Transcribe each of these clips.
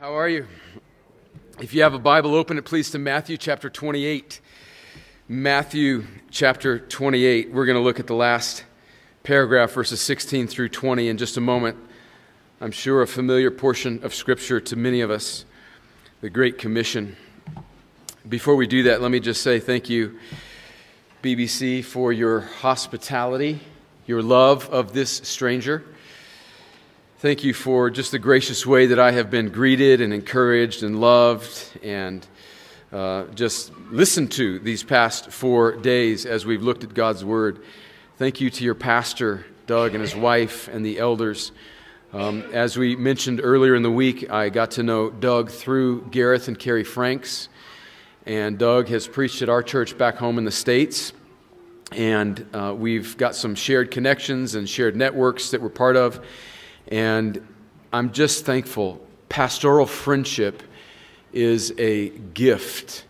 How are you? If you have a Bible, open it please to Matthew chapter 28. Matthew chapter 28. We're going to look at the last paragraph, verses 16 through 20, in just a moment. I'm sure a familiar portion of Scripture to many of us, the Great Commission. Before we do that, let me just say thank you, BBC, for your hospitality, your love of this stranger. Thank you for just the gracious way that I have been greeted and encouraged and loved and uh, just listened to these past four days as we've looked at God's Word. Thank you to your pastor, Doug, and his wife, and the elders. Um, as we mentioned earlier in the week, I got to know Doug through Gareth and Carrie Franks. And Doug has preached at our church back home in the States. And uh, we've got some shared connections and shared networks that we're part of. And I'm just thankful. Pastoral friendship is a gift.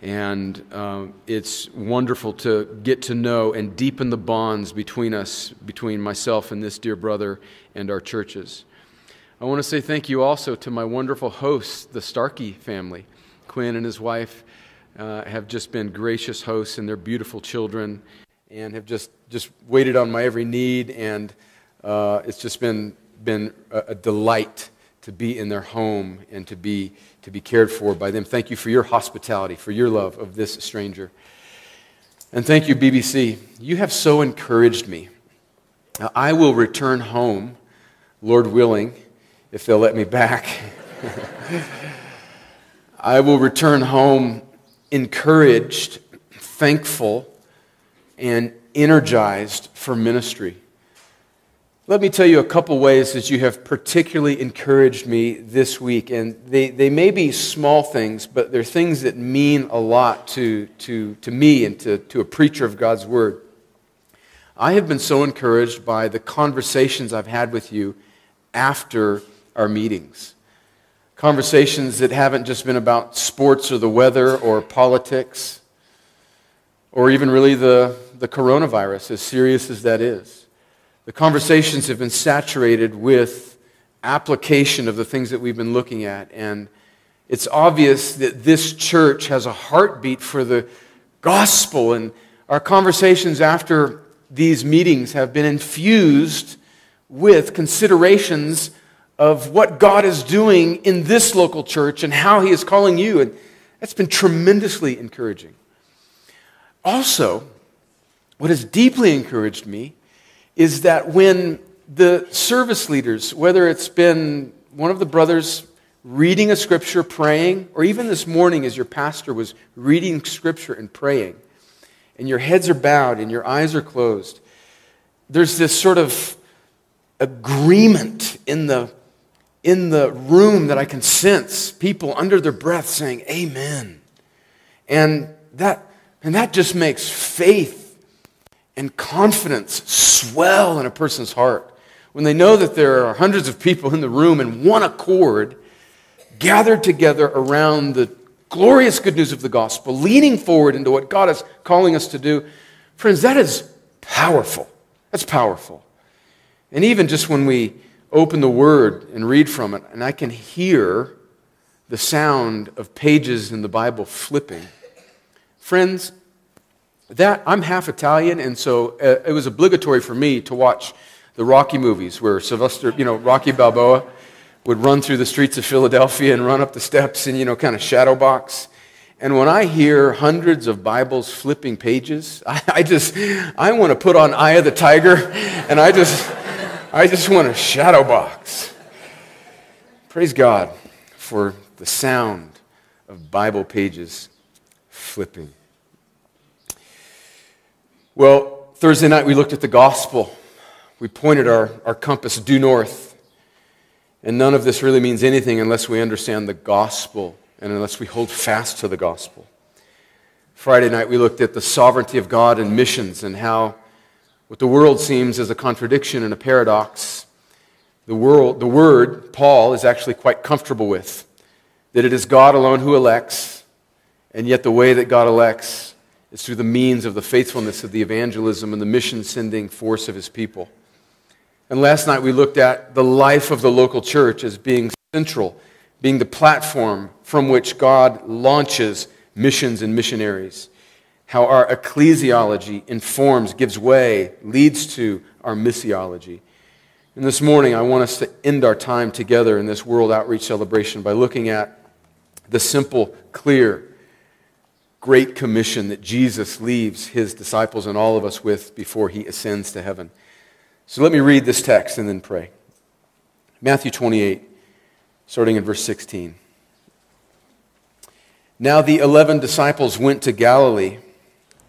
And uh, it's wonderful to get to know and deepen the bonds between us, between myself and this dear brother and our churches. I want to say thank you also to my wonderful hosts, the Starkey family. Quinn and his wife uh, have just been gracious hosts and their beautiful children and have just, just waited on my every need. And uh, it's just been been a, delight to be in their home and to be, to be cared for by them. Thank you for your hospitality, for your love of this stranger. And thank you, BBC. You have so encouraged me. I will return home, Lord willing, if they'll let me back. I will return home encouraged, thankful, and energized for ministry. Let me tell you a couple ways that you have particularly encouraged me this week. And they, they may be small things, but they're things that mean a lot to, to, to me and to, to a preacher of God's Word. I have been so encouraged by the conversations I've had with you after our meetings. Conversations that haven't just been about sports or the weather or politics or even really the, the coronavirus, as serious as that is. The conversations have been saturated with application of the things that we've been looking at. And it's obvious that this church has a heartbeat for the gospel. And our conversations after these meetings have been infused with considerations of what God is doing in this local church and how He is calling you. And that's been tremendously encouraging. Also, what has deeply encouraged me is that when the service leaders, whether it's been one of the brothers reading a scripture, praying, or even this morning as your pastor was reading scripture and praying, and your heads are bowed and your eyes are closed, there's this sort of agreement in the, in the room that I can sense people under their breath saying, Amen. And that, and that just makes faith and confidence swell in a person's heart when they know that there are hundreds of people in the room in one accord gathered together around the glorious good news of the gospel, leaning forward into what God is calling us to do. Friends, that is powerful. That's powerful. And even just when we open the Word and read from it, and I can hear the sound of pages in the Bible flipping, friends, that I'm half Italian, and so uh, it was obligatory for me to watch the Rocky movies where Sylvester, you know, Rocky Balboa would run through the streets of Philadelphia and run up the steps and, you know, kind of shadow box. And when I hear hundreds of Bibles flipping pages, I, I just, I want to put on Eye of the Tiger, and I just, I just want to shadow box. Praise God for the sound of Bible pages flipping. Well, Thursday night we looked at the gospel. We pointed our, our compass due north. And none of this really means anything unless we understand the gospel and unless we hold fast to the gospel. Friday night we looked at the sovereignty of God and missions and how what the world seems as a contradiction and a paradox, the, world, the word, Paul, is actually quite comfortable with. That it is God alone who elects, and yet the way that God elects is through the means of the faithfulness of the evangelism and the mission sending force of his people. And last night we looked at the life of the local church as being central, being the platform from which God launches missions and missionaries. How our ecclesiology informs, gives way, leads to our missiology. And this morning, I want us to end our time together in this World Outreach celebration by looking at the simple, clear, great commission that Jesus leaves his disciples and all of us with before he ascends to heaven. So let me read this text and then pray. Matthew 28, starting in verse 16. Now the eleven disciples went to Galilee,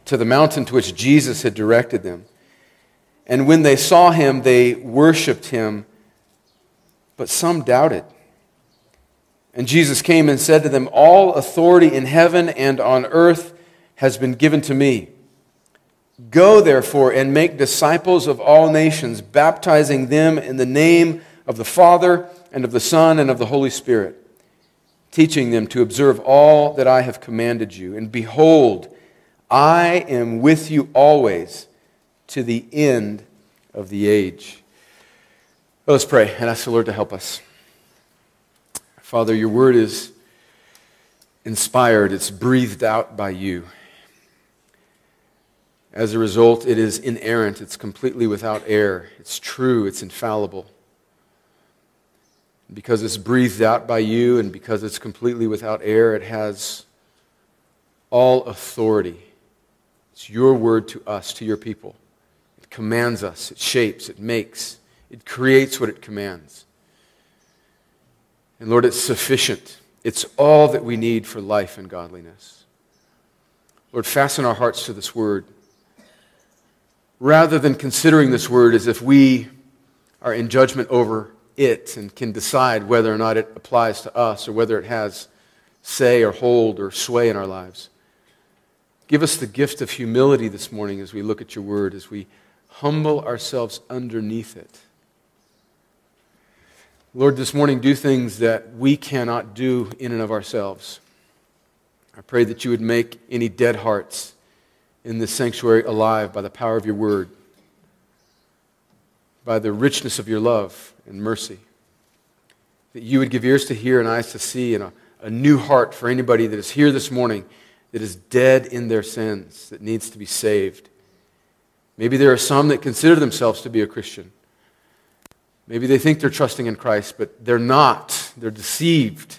to the mountain to which Jesus had directed them. And when they saw him, they worshiped him, but some doubted. And Jesus came and said to them, All authority in heaven and on earth has been given to me. Go, therefore, and make disciples of all nations, baptizing them in the name of the Father, and of the Son, and of the Holy Spirit, teaching them to observe all that I have commanded you. And behold, I am with you always to the end of the age. Let's pray and ask the Lord to help us. Father, your word is inspired, it's breathed out by you. As a result, it is inerrant, it's completely without error, it's true, it's infallible. Because it's breathed out by you and because it's completely without error, it has all authority. It's your word to us, to your people It commands us, it shapes, it makes, it creates what it commands. And Lord, it's sufficient. It's all that we need for life and godliness. Lord, fasten our hearts to this word. Rather than considering this word as if we are in judgment over it and can decide whether or not it applies to us or whether it has say or hold or sway in our lives. Give us the gift of humility this morning as we look at your word, as we humble ourselves underneath it. Lord, this morning, do things that we cannot do in and of ourselves. I pray that you would make any dead hearts in this sanctuary alive by the power of your word, by the richness of your love and mercy. That you would give ears to hear and eyes to see and a, a new heart for anybody that is here this morning that is dead in their sins, that needs to be saved. Maybe there are some that consider themselves to be a Christian. Maybe they think they're trusting in Christ, but they're not. They're deceived.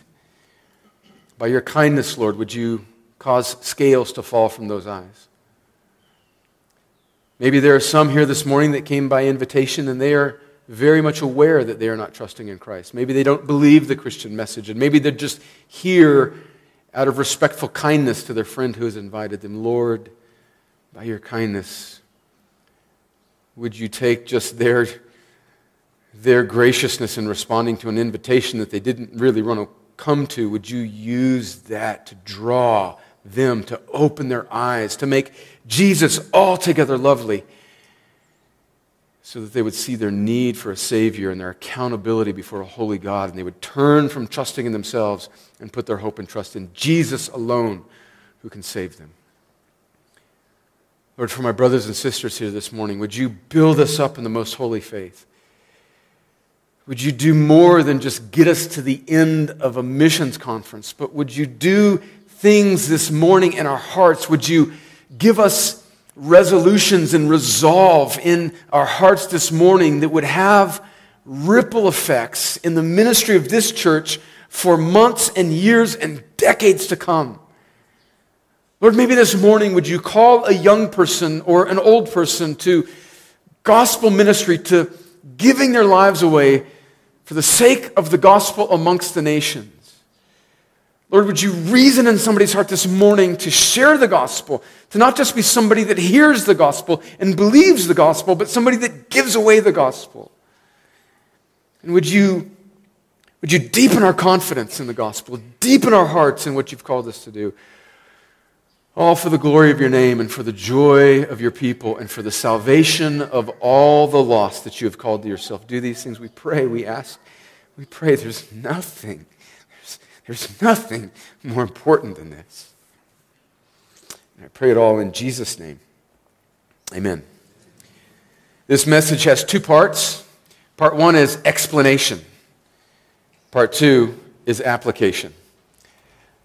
By your kindness, Lord, would you cause scales to fall from those eyes? Maybe there are some here this morning that came by invitation and they are very much aware that they are not trusting in Christ. Maybe they don't believe the Christian message, and maybe they're just here out of respectful kindness to their friend who has invited them. Lord, by your kindness, would you take just their, their graciousness in responding to an invitation that they didn't really want to come to? Would you use that to draw them, to open their eyes, to make Jesus altogether lovely? so that they would see their need for a Savior and their accountability before a holy God, and they would turn from trusting in themselves and put their hope and trust in Jesus alone who can save them. Lord, for my brothers and sisters here this morning, would you build us up in the most holy faith? Would you do more than just get us to the end of a missions conference, but would you do things this morning in our hearts? Would you give us resolutions and resolve in our hearts this morning that would have ripple effects in the ministry of this church for months and years and decades to come? Lord, maybe this morning would you call a young person or an old person to gospel ministry, to giving their lives away for the sake of the gospel amongst the nations? Lord, would you reason in somebody's heart this morning to share the gospel, to not just be somebody that hears the gospel and believes the gospel, but somebody that gives away the gospel? And would you, would you deepen our confidence in the gospel, deepen our hearts in what you've called us to do? All for the glory of your name and for the joy of your people and for the salvation of all the lost that you have called to yourself. Do these things, we pray, we ask, we pray. There's nothing, there's, there's nothing more important than this. And I pray it all in Jesus' name. Amen. This message has two parts. Part one is explanation, part two is application.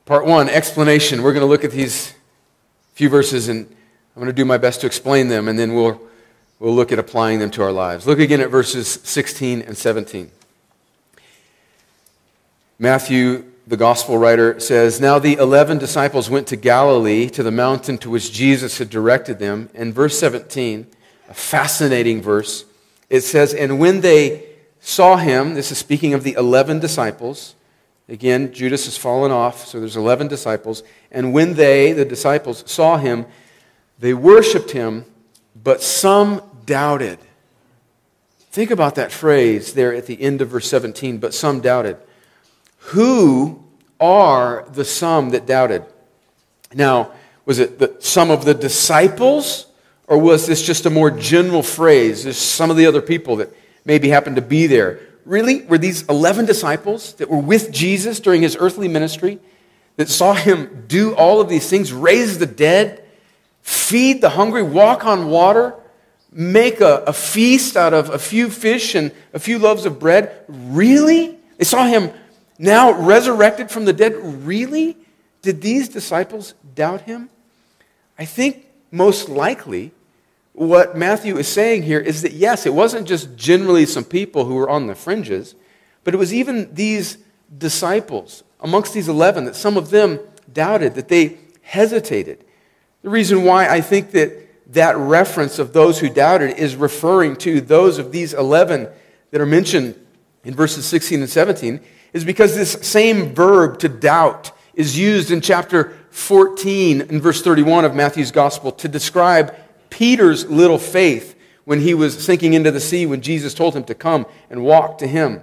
Part one, explanation. We're going to look at these few verses and I'm going to do my best to explain them and then we'll, we'll look at applying them to our lives. Look again at verses 16 and 17. Matthew, the gospel writer, says, Now the eleven disciples went to Galilee, to the mountain to which Jesus had directed them. And verse 17, a fascinating verse, it says, And when they saw him, this is speaking of the 11 disciples. Again, Judas has fallen off, so there's 11 disciples. And when they, the disciples, saw him, they worshiped him, but some doubted. Think about that phrase there at the end of verse 17, but some doubted. Who are the some that doubted? Now, was it the, some of the disciples, or was this just a more general phrase? There's some of the other people that maybe happened to be there. Really? Were these 11 disciples that were with Jesus during his earthly ministry, that saw him do all of these things, raise the dead, feed the hungry, walk on water, make a, a feast out of a few fish and a few loaves of bread? Really? They saw him now resurrected from the dead. Really? Did these disciples doubt him? I think most likely what Matthew is saying here is that, yes, it wasn't just generally some people who were on the fringes, but it was even these disciples amongst these 11 that some of them doubted, that they hesitated. The reason why I think that that reference of those who doubted is referring to those of these 11 that are mentioned in verses 16 and 17 is because this same verb to doubt is used in chapter 14 and verse 31 of Matthew's gospel to describe Peter's little faith when he was sinking into the sea when Jesus told him to come and walk to him.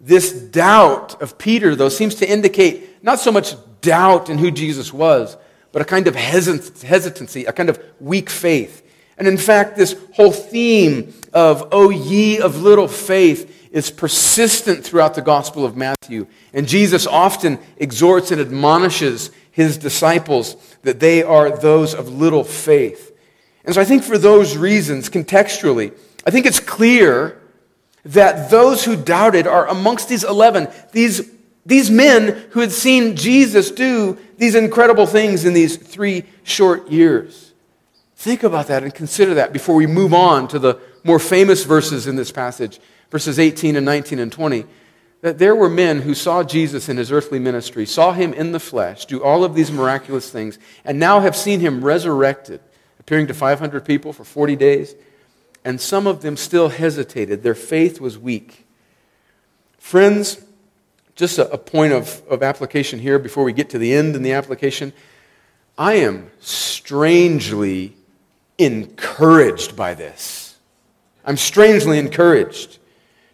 This doubt of Peter, though, seems to indicate not so much doubt in who Jesus was, but a kind of hesitancy, a kind of weak faith. And in fact, this whole theme of, O ye of little faith, is persistent throughout the Gospel of Matthew. And Jesus often exhorts and admonishes his disciples that they are those of little faith. And so I think for those reasons, contextually, I think it's clear that those who doubted are amongst these 11, these, these men who had seen Jesus do these incredible things in these three short years. Think about that and consider that before we move on to the more famous verses in this passage, verses 18 and 19 and 20. That there were men who saw Jesus in his earthly ministry, saw him in the flesh, do all of these miraculous things, and now have seen him resurrected appearing to 500 people for 40 days, and some of them still hesitated. Their faith was weak. Friends, just a, a point of, of application here before we get to the end in the application. I am strangely encouraged by this. I'm strangely encouraged.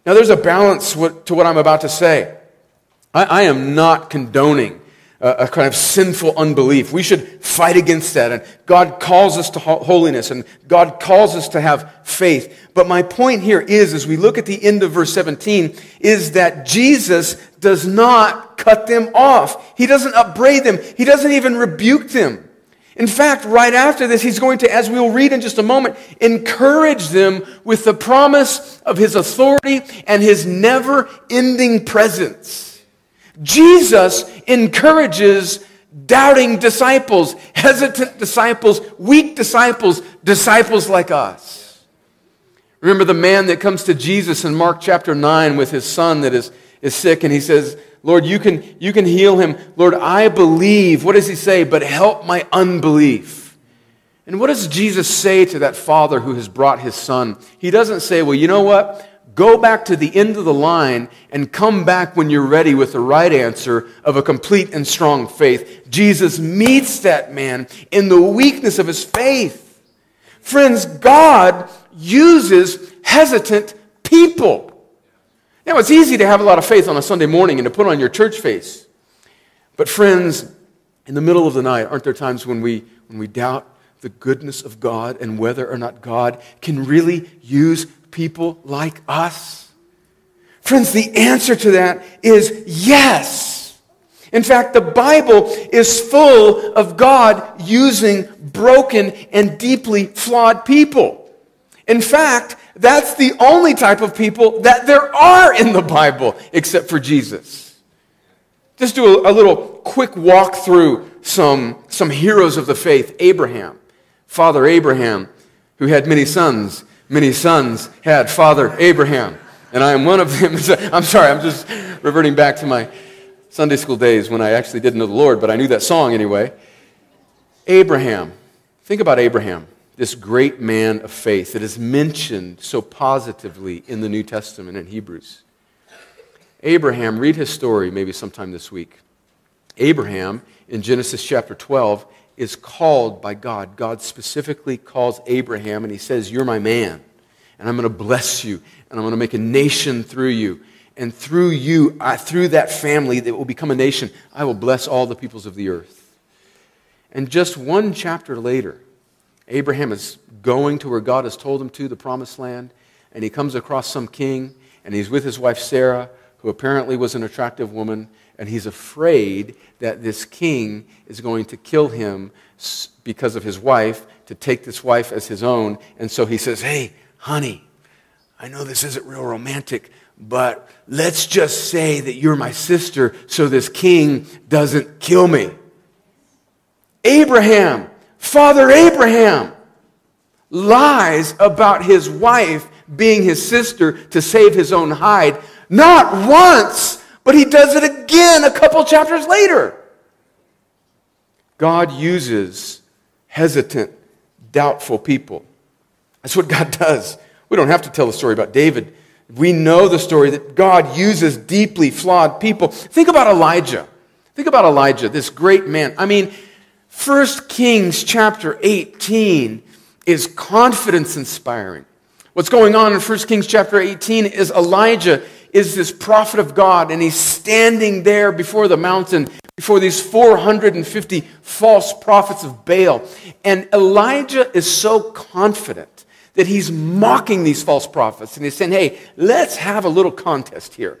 Now, there's a balance to what I'm about to say. I, I am not condoning a, kind of sinful unbelief. We should fight against that. And God calls us to holiness and God calls us to have faith. But my point here is, as we look at the end of verse 17, is that Jesus does not cut them off. He doesn't upbraid them. He doesn't even rebuke them. In fact, right after this, he's going to, as we'll read in just a moment, encourage them with the promise of his authority and his never ending presence. Jesus encourages doubting disciples, hesitant disciples, weak disciples, disciples like us. Remember the man that comes to Jesus in Mark chapter 9 with his son that is, is sick, and he says, Lord, you can, you can heal him. Lord, I believe. What does he say? But help my unbelief. And what does Jesus say to that father who has brought his son? He doesn't say, Well, you know what? Go back to the end of the line and come back when you're ready with the right answer of a complete and strong faith. Jesus meets that man in the weakness of his faith. Friends, God uses hesitant people. Now, it's easy to have a lot of faith on a Sunday morning and to put on your church face. But, friends, in the middle of the night, aren't there times when we, when we doubt the goodness of God and whether or not God can really use people like us? Friends, the answer to that is yes. In fact, the Bible is full of God using broken and deeply flawed people. In fact, that's the only type of people that there are in the Bible except for Jesus. Just do a, a little quick walk through some, some heroes of the faith. Abraham, Father Abraham, who had many sons. Many sons had Father Abraham. And I am one of them. I'm sorry, I'm just reverting back to my Sunday school days when I actually didn't know the Lord, but I knew that song anyway. Abraham. Think about Abraham, this great man of faith that is mentioned so positively in the New Testament in Hebrews. Abraham, read his story maybe sometime this week. Abraham, in Genesis chapter 12, is called by God. God specifically calls Abraham and he says, You're my man, and I'm going to bless you, and I'm going to make a nation through you. And through you, I, through that family that will become a nation, I will bless all the peoples of the earth. And just one chapter later, Abraham is going to where God has told him to, the promised land, and he comes across some king, and he's with his wife Sarah, who apparently was an attractive woman, and he's afraid that this king is going to kill him because of his wife, to take this wife as his own. And so he says, Hey, honey, I know this isn't real romantic, but let's just say that you're my sister so this king doesn't kill me. Abraham, Father Abraham, lies about his wife being his sister to save his own hide not once, but he does it again a couple chapters later. God uses hesitant, doubtful people. That's what God does. We don't have to tell the story about David. We know the story that God uses deeply flawed people. Think about Elijah. Think about Elijah, this great man. I mean, 1 Kings chapter 18 is confidence inspiring. What's going on in 1 Kings chapter 18 is Elijah is this prophet of God, and he's standing there before the mountain, before these 450 false prophets of Baal. And Elijah is so confident that he's mocking these false prophets. And he's saying, hey, let's have a little contest here.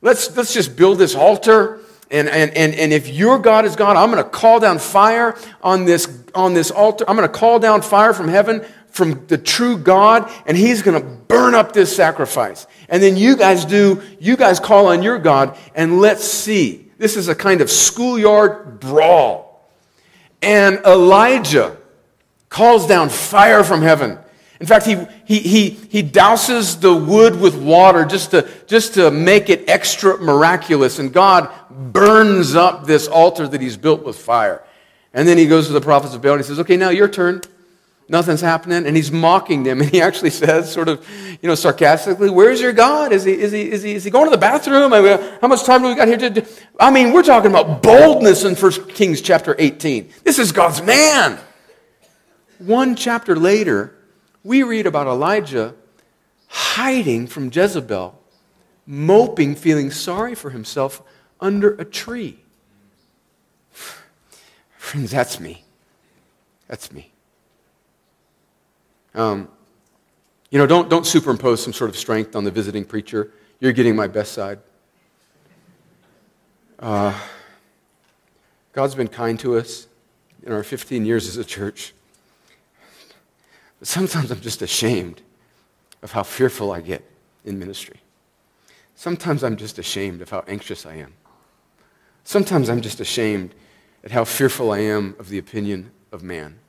Let's, let's just build this altar. And, and, and, and if your God is God, I'm going to call down fire on this, on this altar. I'm going to call down fire from heaven from the true God, and He's going to burn up this sacrifice. And then you guys do, you guys call on your God, and let's see. This is a kind of schoolyard brawl. And Elijah calls down fire from heaven. In fact, he, he, he, he douses the wood with water just to, just to make it extra miraculous. And God burns up this altar that he's built with fire. And then he goes to the prophets of Baal and he says, Okay, now your turn nothing's happening and he's mocking them and he actually says sort of you know sarcastically where's your god? Is he is he is he, is he going to the bathroom? I mean, how much time do we got here to i mean we're talking about boldness in 1 kings chapter 18 this is god's man. One chapter later we read about elijah hiding from jezebel moping feeling sorry for himself under a tree. Friends that's me. That's me um, you know, don't, don't superimpose some sort of strength on the visiting preacher. You're getting my best side. Uh, God's been kind to us in our 15 years as a church. But sometimes I'm just ashamed of how fearful I get in ministry. Sometimes I'm just ashamed of how anxious I am. Sometimes I'm just ashamed at how fearful I am of the opinion of man.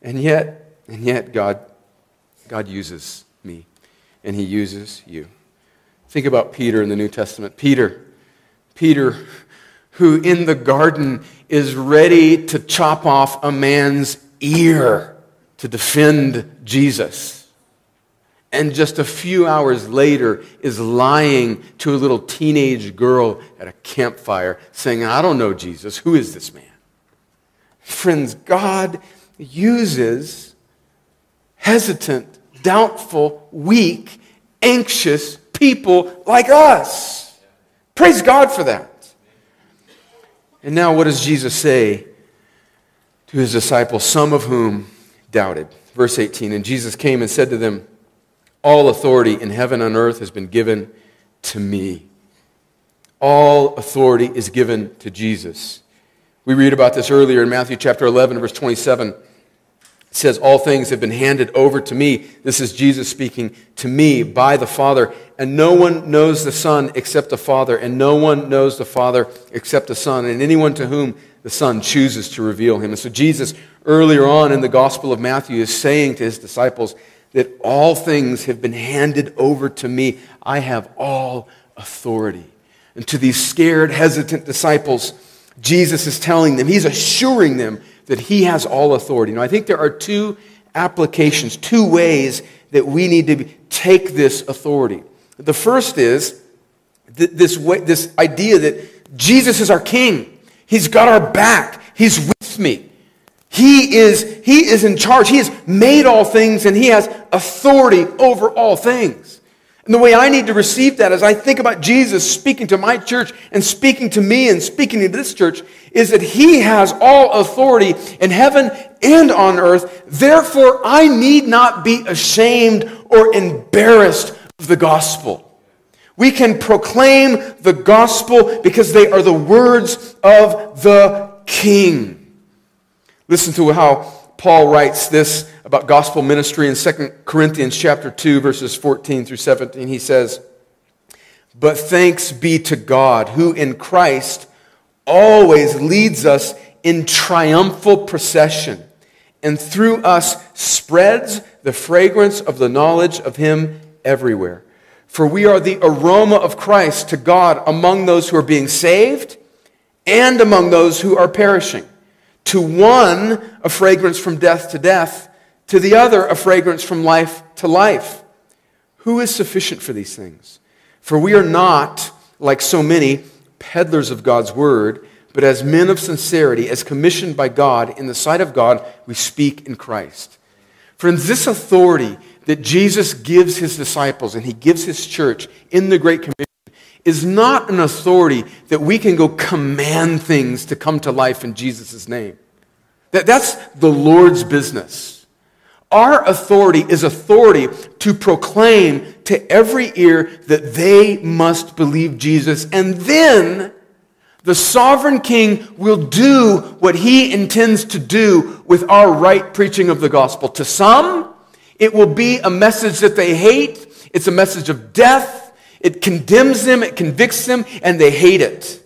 And yet, and yet, God, God uses me, and He uses you. Think about Peter in the New Testament. Peter, Peter, who in the garden is ready to chop off a man's ear to defend Jesus. And just a few hours later is lying to a little teenage girl at a campfire saying, I don't know Jesus. Who is this man? Friends, God uses hesitant, doubtful, weak, anxious people like us. Praise God for that. And now, what does Jesus say to his disciples, some of whom doubted? Verse 18 And Jesus came and said to them, All authority in heaven and earth has been given to me. All authority is given to Jesus. We read about this earlier in Matthew chapter 11, verse 27 It says, All things have been handed over to me. This is Jesus speaking to me by the Father. And no one knows the Son except the Father, and no one knows the Father except the Son, and anyone to whom the Son chooses to reveal him. And so Jesus, earlier on in the Gospel of Matthew, is saying to his disciples that all things have been handed over to me. I have all authority. And to these scared, hesitant disciples, Jesus is telling them, he's assuring them that he has all authority. Now, I think there are two applications, two ways that we need to take this authority. The first is this, way, this idea that Jesus is our king. He's got our back. He's with me. He is, he is in charge. He has made all things and he has authority over all things. And the way I need to receive that as I think about Jesus speaking to my church and speaking to me and speaking to this church is that he has all authority in heaven and on earth. Therefore, I need not be ashamed or embarrassed of the gospel. We can proclaim the gospel because they are the words of the king. Listen to how Paul writes this about gospel ministry in 2 Corinthians chapter 2 verses 14 through 17. He says, "But thanks be to God who in Christ always leads us in triumphal procession and through us spreads the fragrance of the knowledge of him everywhere." For we are the aroma of Christ to God among those who are being saved and among those who are perishing. To one, a fragrance from death to death, to the other, a fragrance from life to life. Who is sufficient for these things? For we are not, like so many, peddlers of God's word, but as men of sincerity, as commissioned by God in the sight of God, we speak in Christ. Friends, this authority that Jesus gives his disciples and he gives his church in the Great Commission is not an authority that we can go command things to come to life in Jesus' name. That, that's the Lord's business. Our authority is authority to proclaim to every ear that they must believe Jesus. And then the sovereign king will do what he intends to do with our right preaching of the gospel. To some, it will be a message that they hate. It's a message of death. It condemns them, it convicts them, and they hate it.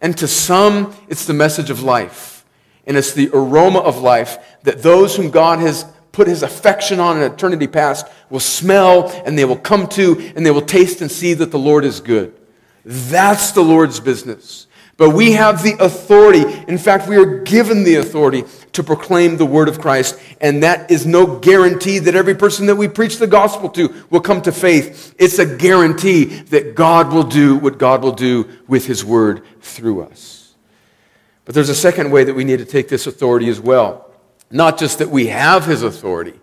And to some, it's the message of life. And it's the aroma of life that those whom God has put his affection on in eternity past will smell and they will come to and they will taste and see that the Lord is good. That's the Lord's business. But we have the authority. In fact, we are given the authority to proclaim the word of Christ. And that is no guarantee that every person that we preach the gospel to will come to faith. It's a guarantee that God will do what God will do with his word through us. But there's a second way that we need to take this authority as well. Not just that we have his authority,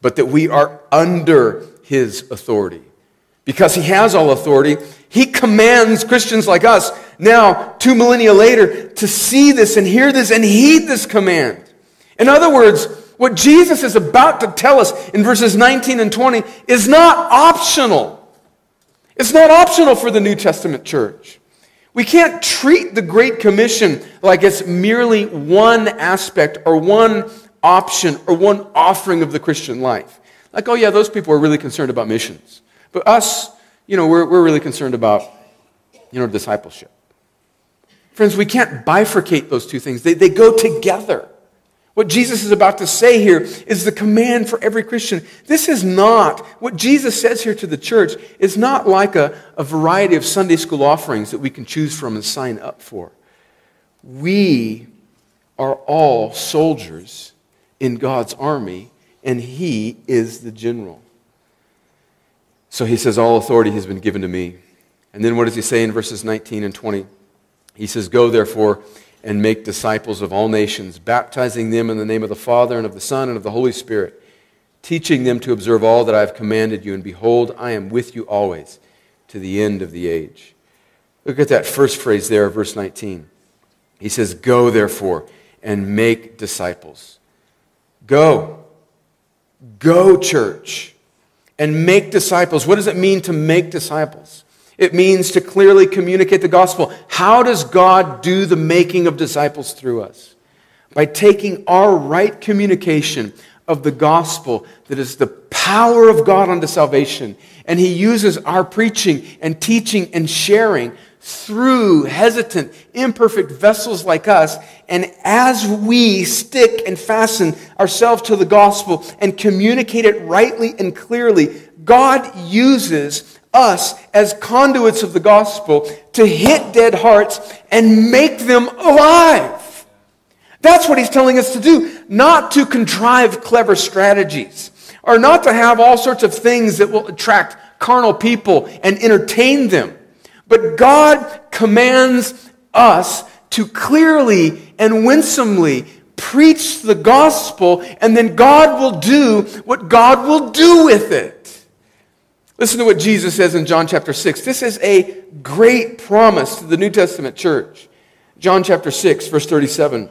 but that we are under his authority. Because he has all authority, he commands Christians like us now, two millennia later, to see this and hear this and heed this command. In other words, what Jesus is about to tell us in verses 19 and 20 is not optional. It's not optional for the New Testament church. We can't treat the Great Commission like it's merely one aspect or one option or one offering of the Christian life. Like, oh, yeah, those people are really concerned about missions. But us, you know, we're, we're really concerned about, you know, discipleship. Friends, we can't bifurcate those two things, they, they go together. What Jesus is about to say here is the command for every Christian. This is not, what Jesus says here to the church is not like a, a variety of Sunday school offerings that we can choose from and sign up for. We are all soldiers in God's army, and He is the general. So he says, All authority has been given to me. And then what does he say in verses 19 and 20? He says, Go therefore and make disciples of all nations, baptizing them in the name of the Father and of the Son and of the Holy Spirit, teaching them to observe all that I have commanded you. And behold, I am with you always to the end of the age. Look at that first phrase there, verse 19. He says, Go therefore and make disciples. Go. Go, church and make disciples. What does it mean to make disciples? It means to clearly communicate the gospel. How does God do the making of disciples through us? by taking our right communication of the gospel that is the power of God unto salvation. And he uses our preaching and teaching and sharing through hesitant, imperfect vessels like us. And as we stick and fasten ourselves to the gospel and communicate it rightly and clearly, God uses us as conduits of the gospel to hit dead hearts and make them alive. That's what he's telling us to do, not to contrive clever strategies or not to have all sorts of things that will attract carnal people and entertain them. But God commands us to clearly and winsomely preach the gospel, and then God will do what God will do with it. Listen to what Jesus says in John chapter 6. This is a great promise to the New Testament church. John chapter 6, verse 37.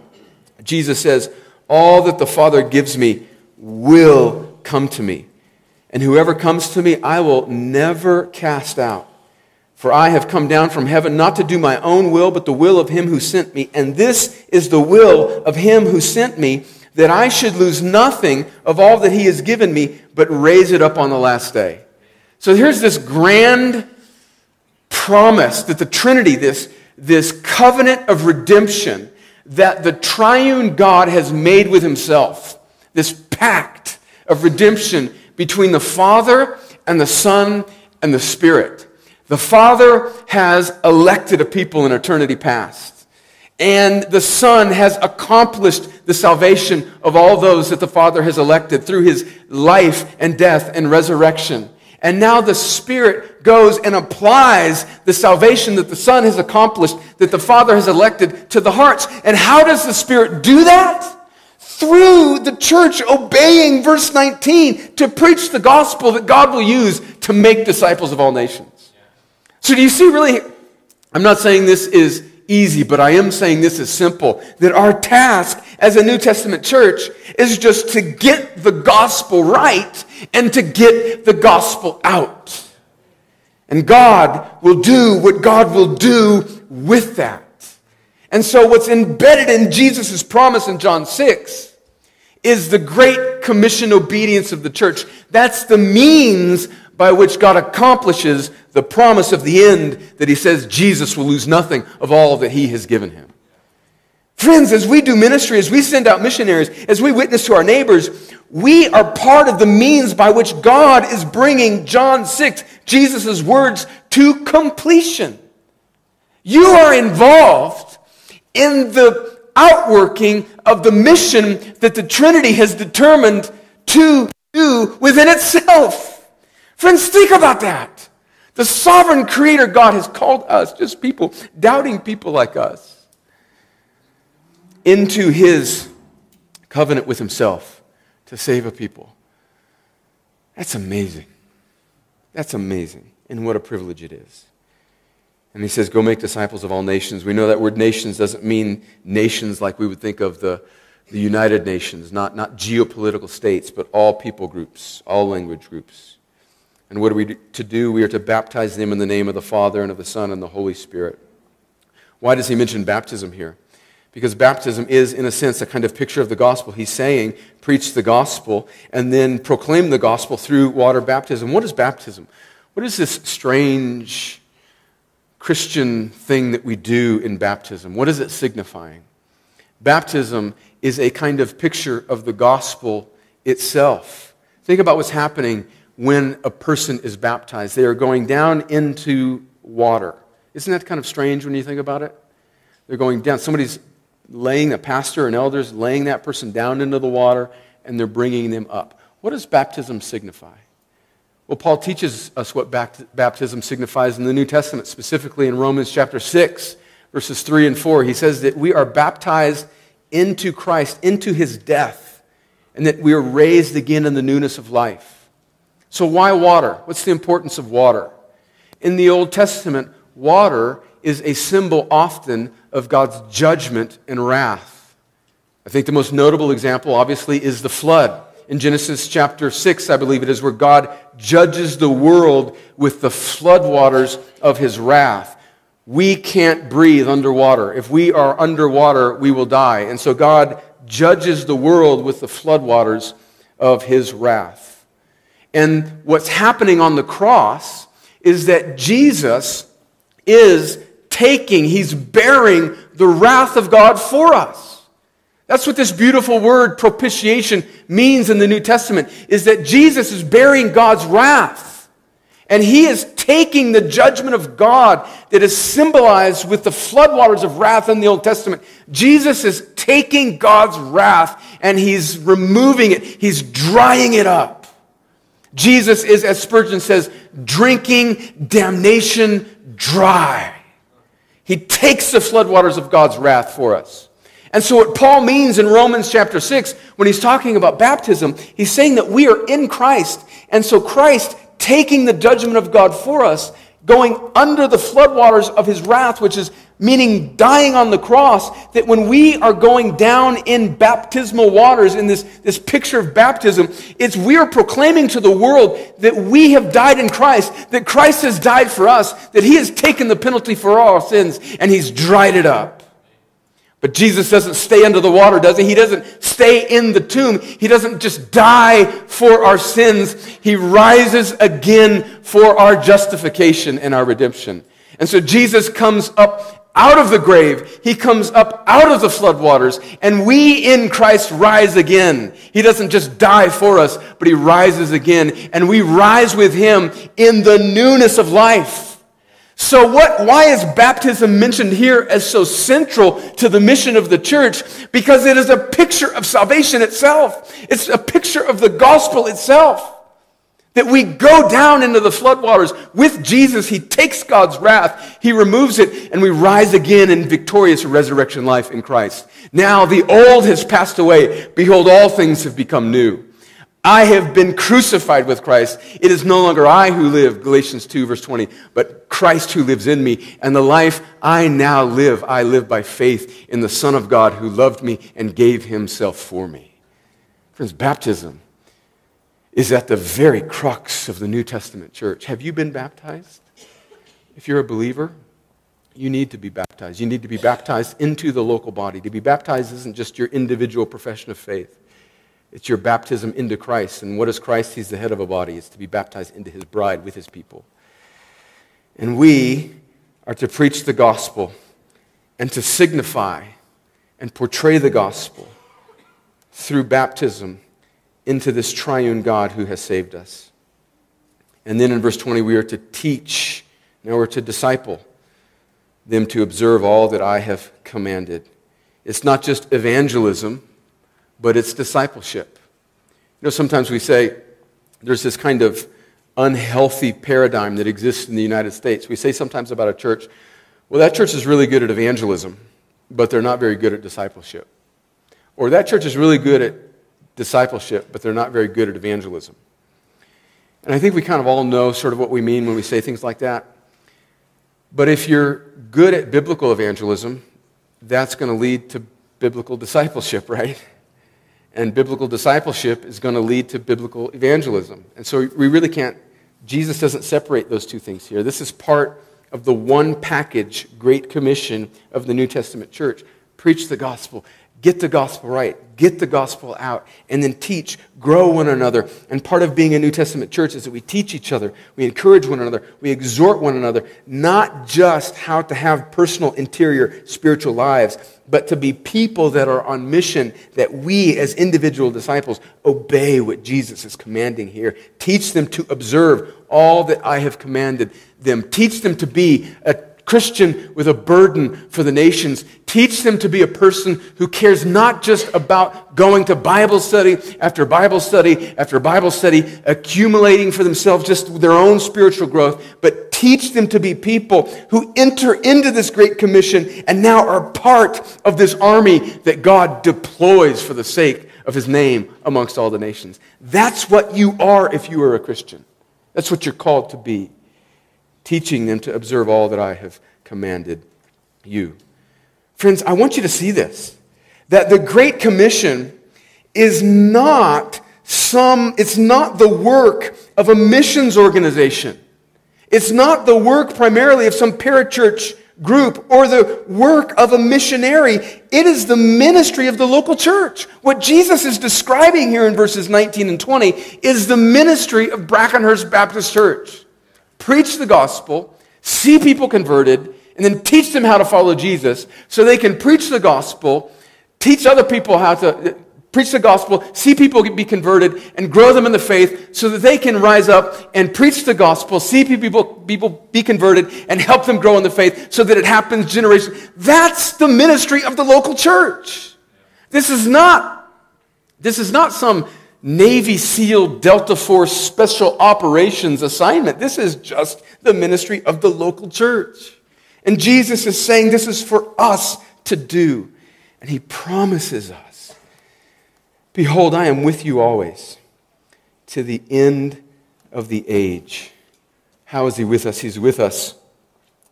Jesus says, All that the Father gives me will come to me. And whoever comes to me, I will never cast out. For I have come down from heaven not to do my own will, but the will of him who sent me. And this is the will of him who sent me, that I should lose nothing of all that he has given me, but raise it up on the last day. So here's this grand promise that the Trinity, this, this covenant of redemption that the triune God has made with himself, this pact of redemption between the Father and the Son and the Spirit. The Father has elected a people in eternity past. And the Son has accomplished the salvation of all those that the Father has elected through his life and death and resurrection. And now the Spirit goes and applies the salvation that the Son has accomplished, that the Father has elected to the hearts. And how does the Spirit do that? Through the church obeying verse 19 to preach the gospel that God will use to make disciples of all nations. So do you see really? I'm not saying this is easy, but I am saying this is simple. That our task as a New Testament church is just to get the gospel right and to get the gospel out. And God will do what God will do with that. And so, what's embedded in Jesus' promise in John 6 is the great commission obedience of the church. That's the means by which God accomplishes the promise of the end that he says Jesus will lose nothing of all that he has given him. Friends, as we do ministry, as we send out missionaries, as we witness to our neighbors, we are part of the means by which God is bringing John 6, Jesus' words, to completion. You are involved in the outworking of the mission that the Trinity has determined to do within itself. Friends, think about that. The sovereign creator God has called us, just people, doubting people like us, into his covenant with himself to save a people. That's amazing. That's amazing. And what a privilege it is. And he says, Go make disciples of all nations. We know that word nations doesn't mean nations like we would think of the, the United Nations, not, not geopolitical states, but all people groups, all language groups. And what are we to do? We are to baptize them in the name of the Father and of the Son and the Holy Spirit. Why does he mention baptism here? Because baptism is, in a sense, a kind of picture of the gospel. He's saying, preach the gospel and then proclaim the gospel through water baptism. What is baptism? What is this strange Christian thing that we do in baptism? What is it signifying? Baptism is a kind of picture of the gospel itself. Think about what's happening when a person is baptized. They are going down into water. Isn't that kind of strange when you think about it? They're going down. Somebody's laying, a pastor and elders, laying that person down into the water, and they're bringing them up. What does baptism signify? Well, Paul teaches us what baptism signifies in the New Testament, specifically in Romans chapter 6, verses 3 and 4. He says that we are baptized into Christ, into his death, and that we are raised again in the newness of life. So, why water? What's the importance of water? In the Old Testament, water is a symbol often of God's judgment and wrath. I think the most notable example, obviously, is the flood. In Genesis chapter 6, I believe it is, where God judges the world with the floodwaters of his wrath. We can't breathe underwater. If we are underwater, we will die. And so God judges the world with the floodwaters of his wrath. And what's happening on the cross is that Jesus is taking, he's bearing the wrath of God for us. That's what this beautiful word propitiation means in the New Testament is that Jesus is bearing God's wrath. And he is taking the judgment of God that is symbolized with the floodwaters of wrath in the Old Testament. Jesus is taking God's wrath and he's removing it. He's drying it up. Jesus is, as Spurgeon says, drinking damnation dry. He takes the floodwaters of God's wrath for us. And so, what Paul means in Romans chapter 6, when he's talking about baptism, he's saying that we are in Christ. And so, Christ taking the judgment of God for us, going under the floodwaters of his wrath, which is meaning dying on the cross, that when we are going down in baptismal waters, in this, this picture of baptism, it's we are proclaiming to the world that we have died in Christ, that Christ has died for us, that he has taken the penalty for all our sins, and he's dried it up. But Jesus doesn't stay under the water, does he? He doesn't stay in the tomb. He doesn't just die for our sins. He rises again for our justification and our redemption. And so Jesus comes up out of the grave. He comes up out of the floodwaters, and we in Christ rise again. He doesn't just die for us, but he rises again, and we rise with him in the newness of life. So what, why is baptism mentioned here as so central to the mission of the church? Because it is a picture of salvation itself. It's a picture of the gospel itself. That we go down into the floodwaters with Jesus. He takes God's wrath, He removes it, and we rise again in victorious resurrection life in Christ. Now the old has passed away. Behold, all things have become new. I have been crucified with Christ. It is no longer I who live, Galatians 2, verse 20, but Christ who lives in me. And the life I now live, I live by faith in the Son of God who loved me and gave himself for me. Friends, baptism is at the very crux of the New Testament church. Have you been baptized? If you're a believer, you need to be baptized. You need to be baptized into the local body. To be baptized isn't just your individual profession of faith, it's your baptism into Christ. And what is Christ? He's the head of a body. It's to be baptized into his bride with his people. And we are to preach the gospel and to signify and portray the gospel through baptism into this triune God who has saved us. And then in verse 20, we are to teach, now we're to disciple them to observe all that I have commanded. It's not just evangelism, but it's discipleship. You know, sometimes we say there's this kind of unhealthy paradigm that exists in the United States. We say sometimes about a church, well, that church is really good at evangelism, but they're not very good at discipleship. Or that church is really good at discipleship, but they're not very good at evangelism. And I think we kind of all know sort of what we mean when we say things like that. But if you're good at biblical evangelism, that's going to lead to biblical discipleship, right? And biblical discipleship is going to lead to biblical evangelism. And so we really can't, Jesus doesn't separate those two things here. This is part of the one package, Great Commission of the New Testament church. Preach the gospel, Get the gospel right, get the gospel out, and then teach, grow one another. And part of being a New Testament church is that we teach each other, we encourage one another, we exhort one another, not just how to have personal, interior, spiritual lives, but to be people that are on mission, that we as individual disciples obey what Jesus is commanding here. Teach them to observe all that I have commanded them. Teach them to be a Christian with a burden for the nations. Teach them to be a person who cares not just about going to Bible study after Bible study after Bible study, accumulating for themselves just their own spiritual growth, but teach them to be people who enter into this great commission and now are part of this army that God deploys for the sake of his name amongst all the nations. That's what you are if you are a Christian. That's what you're called to be teaching them to observe all that I have commanded you. Friends, I want you to see this that the Great Commission is not some, it's not the work of a missions organization. It's not the work primarily of some parachurch group or the work of a missionary. It is the ministry of the local church. What Jesus is describing here in verses 19 and 20 is the ministry of Brackenhurst Baptist Church. Preach the gospel, see people converted, and then teach them how to follow Jesus so they can preach the gospel, teach other people how to preach the gospel, see people be converted, and grow them in the faith so that they can rise up and preach the gospel, see people, people be converted, and help them grow in the faith so that it happens generation. That's the ministry of the local church. This is not, this is not some Navy SEAL Delta Force special operations assignment. This is just the ministry of the local church. And Jesus is saying this is for us to do. And he promises us Behold, I am with you always to the end of the age. How is he with us? He's with us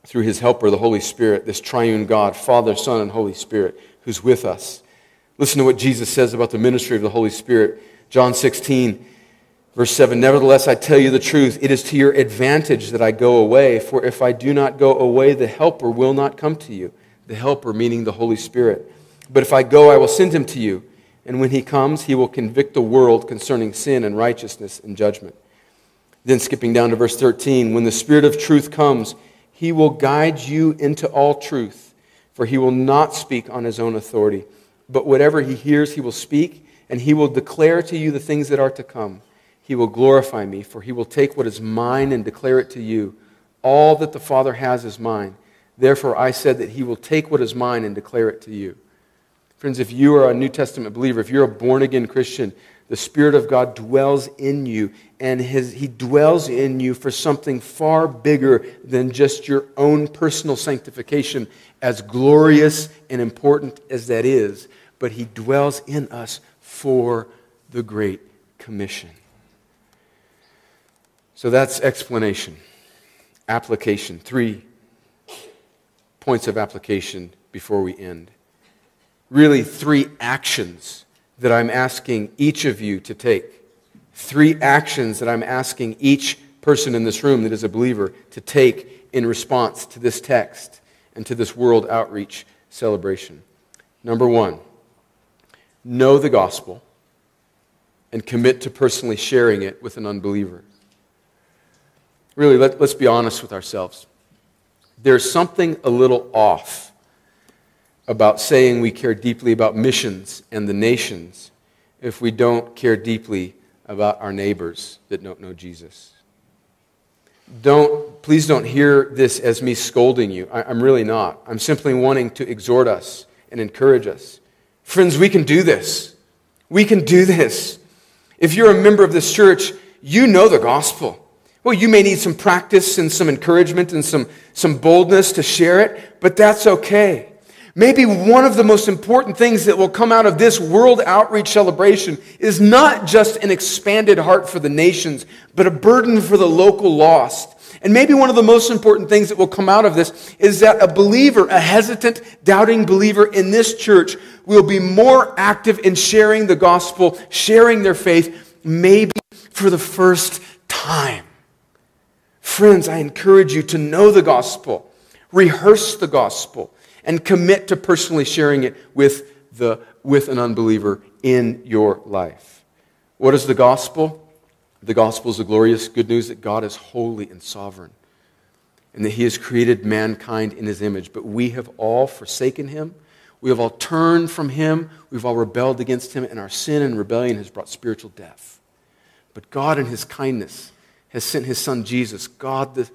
through his helper, the Holy Spirit, this triune God, Father, Son, and Holy Spirit, who's with us. Listen to what Jesus says about the ministry of the Holy Spirit. John 16, verse 7 Nevertheless, I tell you the truth. It is to your advantage that I go away, for if I do not go away, the Helper will not come to you. The Helper, meaning the Holy Spirit. But if I go, I will send him to you. And when he comes, he will convict the world concerning sin and righteousness and judgment. Then, skipping down to verse 13, when the Spirit of truth comes, he will guide you into all truth, for he will not speak on his own authority, but whatever he hears, he will speak, and he will declare to you the things that are to come. He will glorify me, for he will take what is mine and declare it to you. All that the Father has is mine. Therefore, I said that he will take what is mine and declare it to you. Friends, if you are a New Testament believer, if you're a born again Christian, the Spirit of God dwells in you, and his, He dwells in you for something far bigger than just your own personal sanctification, as glorious and important as that is. But He dwells in us for the Great Commission. So that's explanation. Application. Three points of application before we end really three actions that I'm asking each of you to take. Three actions that I'm asking each person in this room that is a believer to take in response to this text and to this world outreach celebration. Number one, know the gospel and commit to personally sharing it with an unbeliever. Really, let, us be honest with ourselves. There's something a little off about saying we care deeply about missions and the nations if we don't care deeply about our neighbors that don't know Jesus. Don't, please don't hear this as me scolding you. I, I'm really not. I'm simply wanting to exhort us and encourage us. Friends, we can do this. We can do this. If you're a member of this church, you know the gospel. Well, you may need some practice and some encouragement and some, some boldness to share it, but that's okay. Maybe one of the most important things that will come out of this World Outreach celebration is not just an expanded heart for the nations, but a burden for the local lost. And maybe one of the most important things that will come out of this is that a believer, a hesitant, doubting believer in this church will be more active in sharing the gospel, sharing their faith, maybe for the first time. Friends, I encourage you to know the gospel, rehearse the gospel and commit to personally sharing it with, the, with an unbeliever in your life. What is the gospel? The gospel is the glorious good news that God is holy and sovereign and that he has created mankind in his image. But we have all forsaken him. We have all turned from him. We've all rebelled against him, and our sin and rebellion has brought spiritual death. But God, in his kindness, has sent his son Jesus, God, the,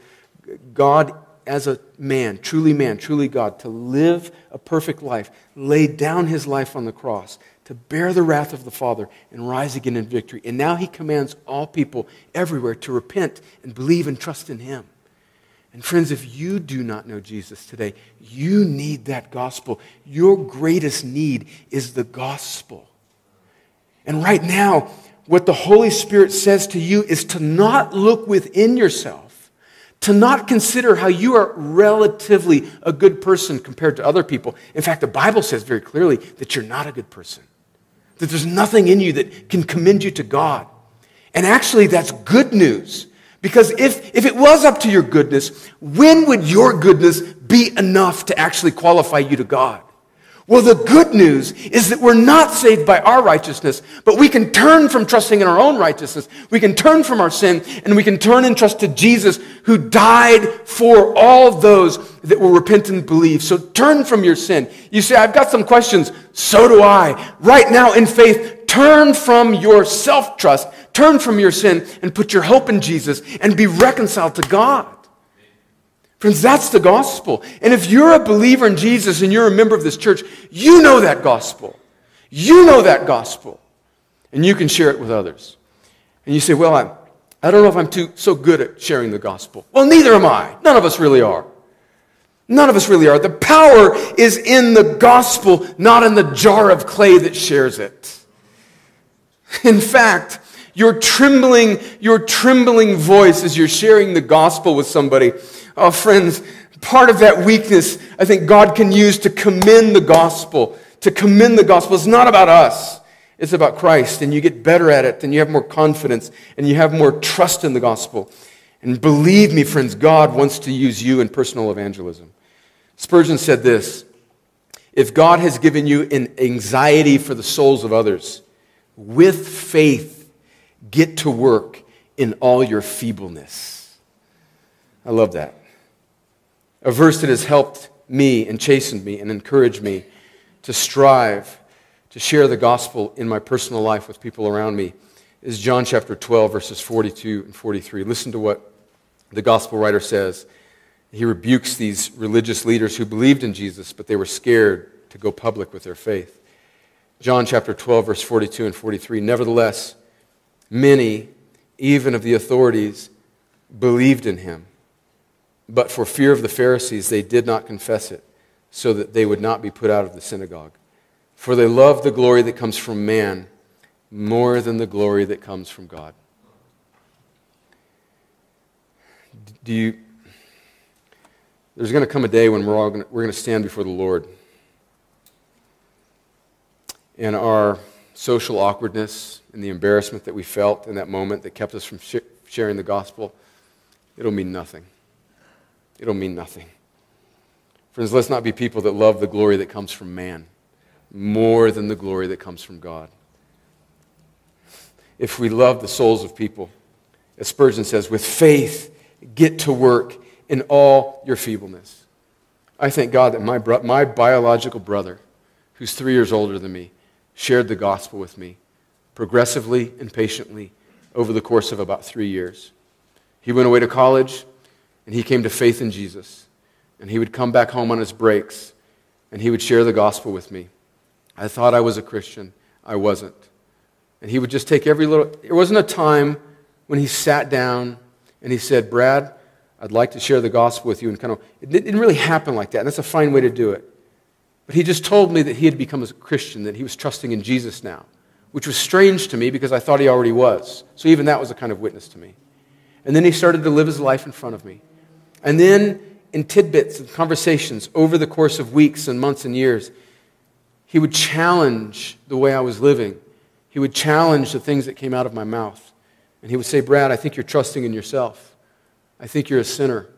God as a man, truly man, truly God, to live a perfect life, lay down his life on the cross, to bear the wrath of the Father, and rise again in victory. And now he commands all people everywhere to repent and believe and trust in him. And friends, if you do not know Jesus today, you need that gospel. Your greatest need is the gospel. And right now, what the Holy Spirit says to you is to not look within yourself to not consider how you are relatively a good person compared to other people. In fact, the Bible says very clearly that you're not a good person, that there's nothing in you that can commend you to God. And actually, that's good news. Because if, if it was up to your goodness, when would your goodness be enough to actually qualify you to God? Well, the good news is that we're not saved by our righteousness, but we can turn from trusting in our own righteousness. We can turn from our sin and we can turn and trust to Jesus who died for all those that will repent and believe. So turn from your sin. You say, I've got some questions. So do I. Right now in faith, turn from your self trust, turn from your sin, and put your hope in Jesus and be reconciled to God. Friends, that's the gospel. And if you're a believer in Jesus and you're a member of this church, you know that gospel. You know that gospel. And you can share it with others. And you say, Well, I'm, I don't know if I'm too, so good at sharing the gospel. Well, neither am I. None of us really are. None of us really are. The power is in the gospel, not in the jar of clay that shares it. In fact, your trembling, your trembling voice as you're sharing the gospel with somebody Oh, friends, part of that weakness I think God can use to commend the gospel. To commend the gospel. It's not about us, it's about Christ. And you get better at it, and you have more confidence, and you have more trust in the gospel. And believe me, friends, God wants to use you in personal evangelism. Spurgeon said this If God has given you an anxiety for the souls of others, with faith, get to work in all your feebleness. I love that a verse that has helped me and chastened me and encouraged me to strive to share the gospel in my personal life with people around me is John chapter 12, verses 42 and 43. Listen to what the gospel writer says. He rebukes these religious leaders who believed in Jesus, but they were scared to go public with their faith. John chapter 12, verse 42 and 43. Nevertheless, many, even of the authorities, believed in him. But for fear of the Pharisees, they did not confess it, so that they would not be put out of the synagogue. For they love the glory that comes from man more than the glory that comes from God. Do you, there's going to come a day when we're all going to, we're going to stand before the Lord. And our social awkwardness and the embarrassment that we felt in that moment that kept us from sh- sharing the gospel, it'll mean nothing it'll mean nothing. Friends, let's not be people that love the glory that comes from man more than the glory that comes from God. If we love the souls of people, as Spurgeon says, with faith, get to work in all your feebleness. I thank God that my, bro- my biological brother, who's three years older than me, shared the gospel with me progressively and patiently over the course of about three years. He went away to college and he came to faith in Jesus. And he would come back home on his breaks and he would share the gospel with me. I thought I was a Christian. I wasn't. And he would just take every little, there wasn't a time when he sat down and he said, Brad, I'd like to share the gospel with you. And kind of, it didn't really happen like that. And that's a fine way to do it. But he just told me that he had become a Christian, that he was trusting in Jesus now, which was strange to me because I thought he already was. So even that was a kind of witness to me. And then he started to live his life in front of me. And then in tidbits and conversations over the course of weeks and months and years, he would challenge the way I was living. He would challenge the things that came out of my mouth. And he would say, Brad, I think you're trusting in yourself. I think you're a sinner.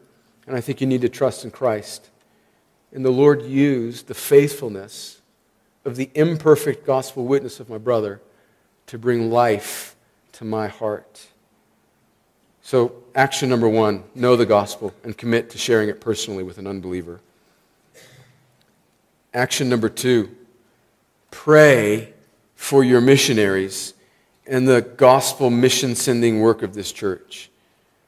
And I think you need to trust in Christ. And the Lord used the faithfulness of the imperfect gospel witness of my brother to bring life to my heart. So, action number one know the gospel and commit to sharing it personally with an unbeliever. Action number two pray for your missionaries and the gospel mission sending work of this church.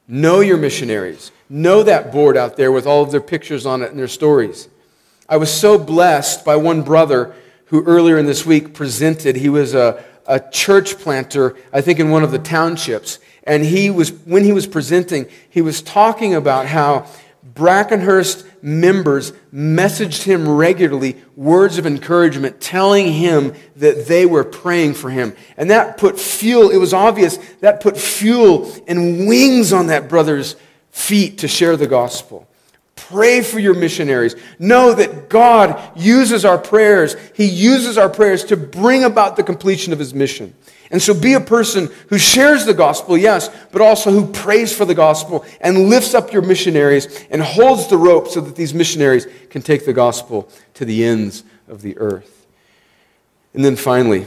Know your missionaries. Know that board out there with all of their pictures on it and their stories. I was so blessed by one brother who earlier in this week presented. He was a, a church planter, I think, in one of the townships. And he was, when he was presenting, he was talking about how Brackenhurst members messaged him regularly words of encouragement, telling him that they were praying for him. And that put fuel, it was obvious, that put fuel and wings on that brother's feet to share the gospel. Pray for your missionaries. Know that God uses our prayers. He uses our prayers to bring about the completion of his mission. And so be a person who shares the gospel, yes, but also who prays for the gospel and lifts up your missionaries and holds the rope so that these missionaries can take the gospel to the ends of the earth. And then finally,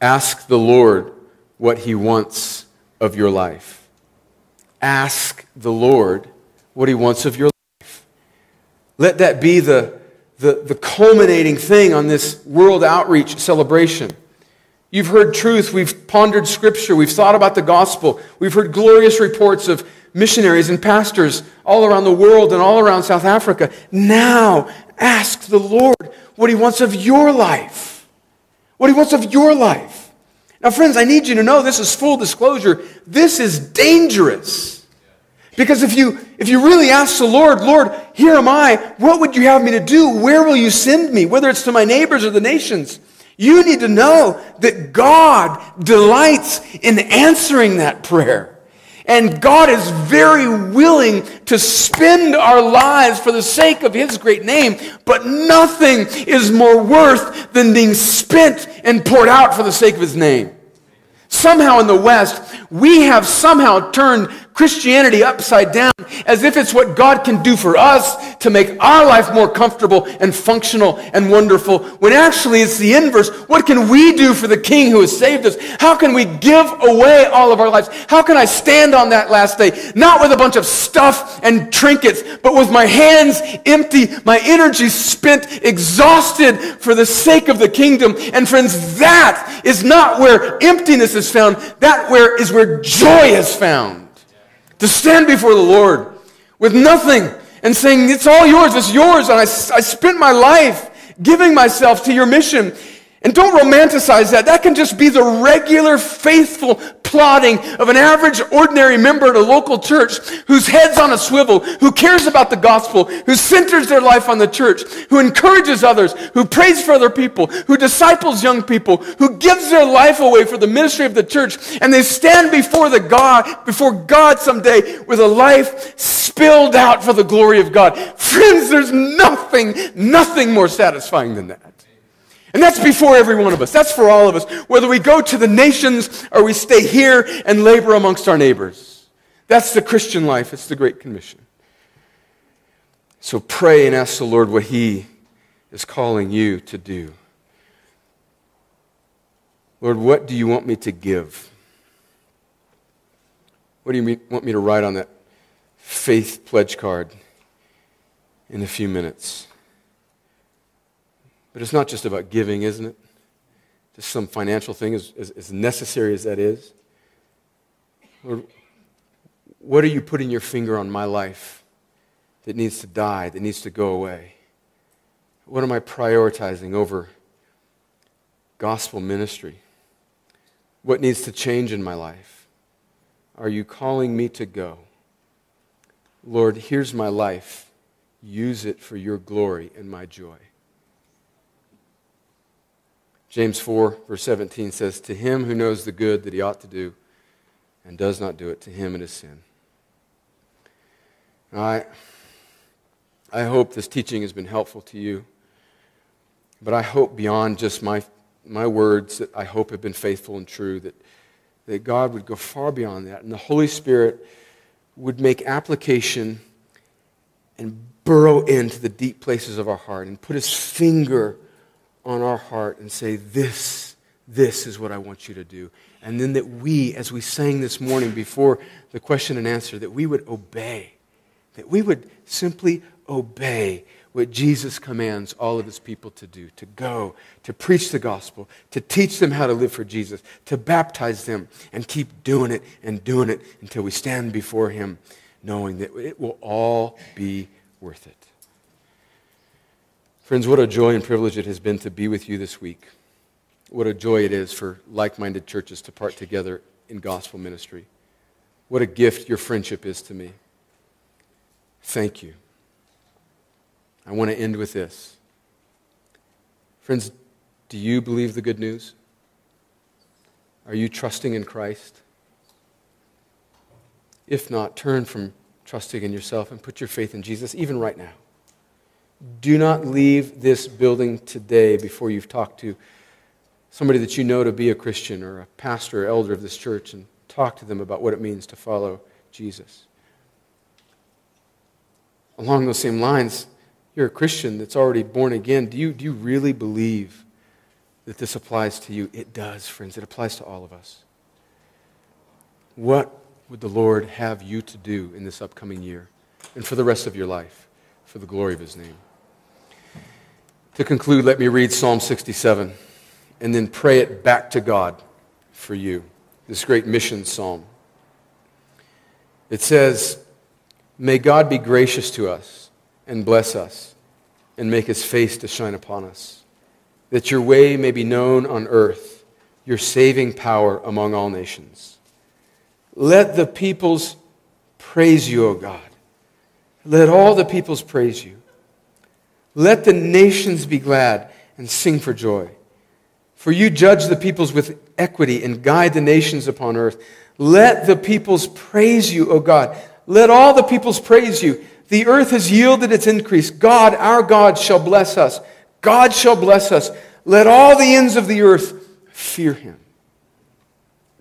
ask the Lord what he wants of your life. Ask the Lord what he wants of your life. Let that be the, the, the culminating thing on this world outreach celebration. You've heard truth. We've pondered scripture. We've thought about the gospel. We've heard glorious reports of missionaries and pastors all around the world and all around South Africa. Now, ask the Lord what He wants of your life. What He wants of your life. Now, friends, I need you to know this is full disclosure. This is dangerous. Because if you, if you really ask the Lord, Lord, here am I, what would you have me to do? Where will you send me? Whether it's to my neighbors or the nations. You need to know that God delights in answering that prayer. And God is very willing to spend our lives for the sake of His great name, but nothing is more worth than being spent and poured out for the sake of His name. Somehow in the West, we have somehow turned Christianity upside down as if it's what God can do for us to make our life more comfortable and functional and wonderful, when actually it's the inverse. What can we do for the King who has saved us? How can we give away all of our lives? How can I stand on that last day, not with a bunch of stuff and trinkets, but with my hands empty, my energy spent, exhausted for the sake of the kingdom? And friends, that is not where emptiness is found. That where is where joy is found to stand before the Lord with nothing and saying, It's all yours, it's yours. And I, I spent my life giving myself to your mission. And don't romanticize that. That can just be the regular, faithful plodding of an average, ordinary member at a local church whose head's on a swivel, who cares about the gospel, who centers their life on the church, who encourages others, who prays for other people, who disciples young people, who gives their life away for the ministry of the church, and they stand before the God, before God someday with a life spilled out for the glory of God. Friends, there's nothing, nothing more satisfying than that. And that's before every one of us. That's for all of us. Whether we go to the nations or we stay here and labor amongst our neighbors. That's the Christian life. It's the Great Commission. So pray and ask the Lord what He is calling you to do. Lord, what do you want me to give? What do you want me to write on that faith pledge card in a few minutes? But it's not just about giving, isn't it? Just some financial thing, as, as, as necessary as that is. Lord, what are you putting your finger on my life that needs to die, that needs to go away? What am I prioritizing over gospel ministry? What needs to change in my life? Are you calling me to go? Lord, here's my life. Use it for your glory and my joy. James 4, verse 17 says, To him who knows the good that he ought to do and does not do it, to him it is sin. Now, I, I hope this teaching has been helpful to you, but I hope beyond just my, my words that I hope have been faithful and true, that, that God would go far beyond that, and the Holy Spirit would make application and burrow into the deep places of our heart and put his finger on our heart and say, This, this is what I want you to do. And then that we, as we sang this morning before the question and answer, that we would obey. That we would simply obey what Jesus commands all of his people to do to go, to preach the gospel, to teach them how to live for Jesus, to baptize them, and keep doing it and doing it until we stand before him knowing that it will all be worth it. Friends, what a joy and privilege it has been to be with you this week. What a joy it is for like minded churches to part together in gospel ministry. What a gift your friendship is to me. Thank you. I want to end with this. Friends, do you believe the good news? Are you trusting in Christ? If not, turn from trusting in yourself and put your faith in Jesus, even right now. Do not leave this building today before you've talked to somebody that you know to be a Christian or a pastor or elder of this church and talk to them about what it means to follow Jesus. Along those same lines, you're a Christian that's already born again. Do you, do you really believe that this applies to you? It does, friends. It applies to all of us. What would the Lord have you to do in this upcoming year and for the rest of your life for the glory of His name? To conclude, let me read Psalm 67 and then pray it back to God for you. This great mission psalm. It says, May God be gracious to us and bless us and make his face to shine upon us, that your way may be known on earth, your saving power among all nations. Let the peoples praise you, O God. Let all the peoples praise you. Let the nations be glad and sing for joy. For you judge the peoples with equity and guide the nations upon earth. Let the peoples praise you, O God. Let all the peoples praise you. The earth has yielded its increase. God, our God, shall bless us. God shall bless us. Let all the ends of the earth fear him.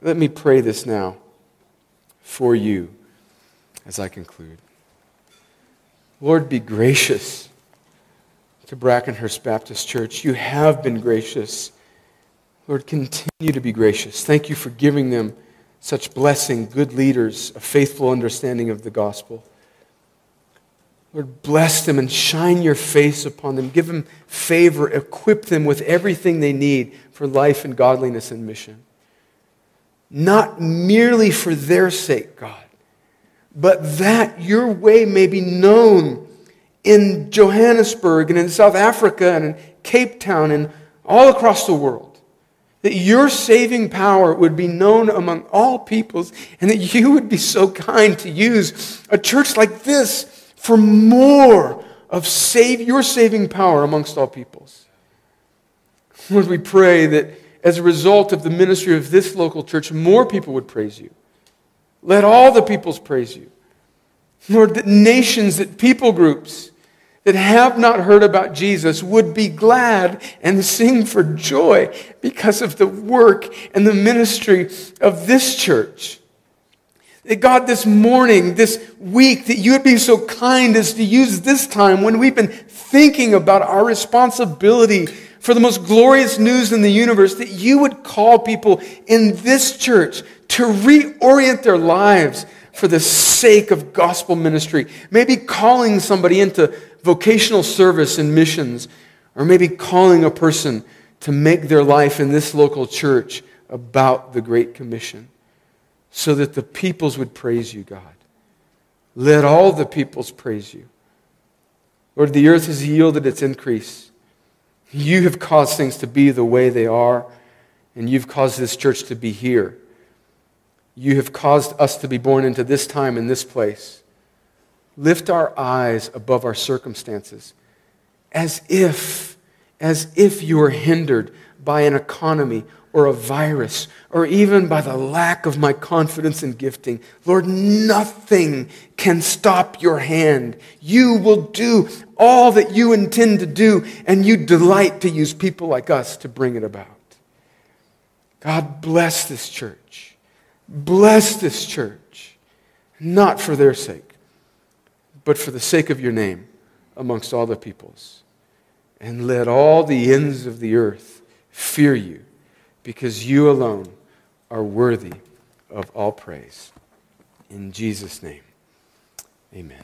Let me pray this now for you as I conclude. Lord, be gracious to Brackenhurst Baptist Church. You have been gracious. Lord, continue to be gracious. Thank you for giving them such blessing, good leaders, a faithful understanding of the gospel. Lord, bless them and shine your face upon them. Give them favor. Equip them with everything they need for life and godliness and mission. Not merely for their sake, God, but that your way may be known in Johannesburg and in South Africa and in Cape Town and all across the world that your saving power would be known among all peoples, and that you would be so kind to use a church like this for more of save, your saving power amongst all peoples. Lord, we pray that as a result of the ministry of this local church, more people would praise you. Let all the peoples praise you. Lord, that nations, that people groups, that have not heard about Jesus would be glad and sing for joy because of the work and the ministry of this church. That God, this morning, this week, that you would be so kind as to use this time when we've been thinking about our responsibility for the most glorious news in the universe, that you would call people in this church to reorient their lives for the sake of gospel ministry. Maybe calling somebody into vocational service and missions, or maybe calling a person to make their life in this local church about the Great Commission so that the peoples would praise you, God. Let all the peoples praise you. Lord, the earth has yielded its increase. You have caused things to be the way they are, and you've caused this church to be here. You have caused us to be born into this time in this place lift our eyes above our circumstances as if, as if you were hindered by an economy or a virus or even by the lack of my confidence and gifting. Lord, nothing can stop your hand. You will do all that you intend to do, and you delight to use people like us to bring it about. God, bless this church. Bless this church, not for their sake but for the sake of your name amongst all the peoples. And let all the ends of the earth fear you, because you alone are worthy of all praise. In Jesus' name, amen.